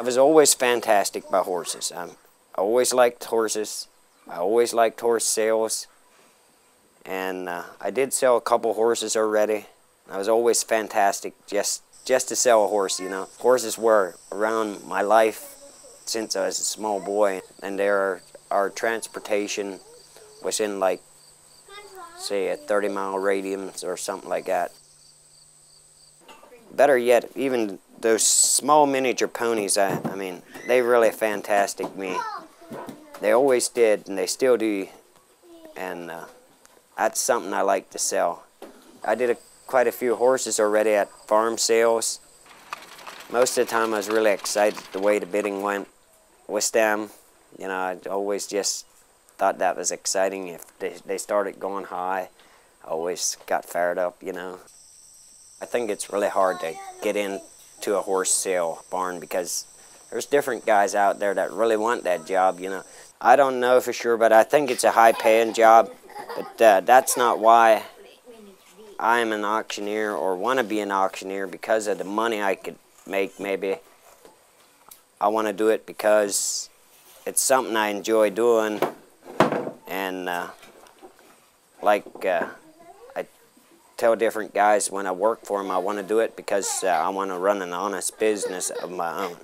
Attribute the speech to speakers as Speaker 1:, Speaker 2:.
Speaker 1: I was always fantastic by horses. I'm, I always liked horses. I always liked horse sales. And uh, I did sell a couple horses already. I was always fantastic just just to sell a horse, you know. Horses were around my life since I was a small boy, and their our transportation was in like say a 30 mile radius or something like that. Better yet, even those small miniature ponies, I, I mean, they really fantastic me. They always did, and they still do, and uh, that's something I like to sell. I did a, quite a few horses already at farm sales. Most of the time I was really excited the way the bidding went with them. You know, I always just thought that was exciting. If they, they started going high, I always got fired up, you know. I think it's really hard to get into a horse sale barn because there's different guys out there that really want that job, you know. I don't know for sure, but I think it's a high paying job. But uh, that's not why I'm an auctioneer or want to be an auctioneer because of the money I could make, maybe. I want to do it because it's something I enjoy doing. And uh, like uh, I tell different guys when I work for them, I want to do it because uh, I want to run an honest business of my own.